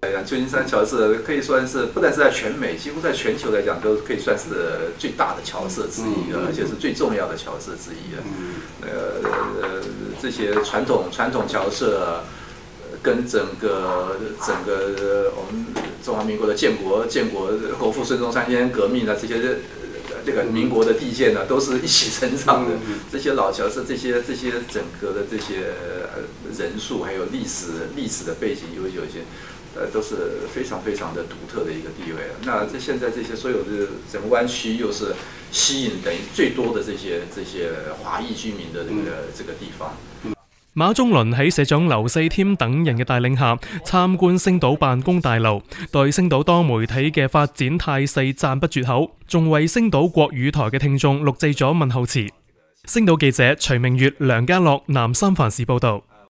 哎呀，旧金山桥是可以算是，不但是在全美，几乎在全球来讲都可以算是最大的桥社之一了，且是最重要的桥社之一了。呃，这些传统传统桥社，跟整个整个我们中华民国的建国建国国父孙中山先生革命呢，这些这个民国的地界呢，都是一起成长的。这些老桥社，这些这些整个的这些人数，还有历史历史的背景，为有一些。呃，都是非常非常的独特的一个地位。那这现在这些所有的整个湾区又是吸引等于最多的这些这些华裔居民的这个地方。马中伦喺社长刘四添等人嘅带领下参观星岛办公大楼，对星岛多媒体嘅发展态势赞不绝口，仲为星岛国语台嘅听众录制咗问候词。星岛记者徐明月、梁家乐、南三凡士报道。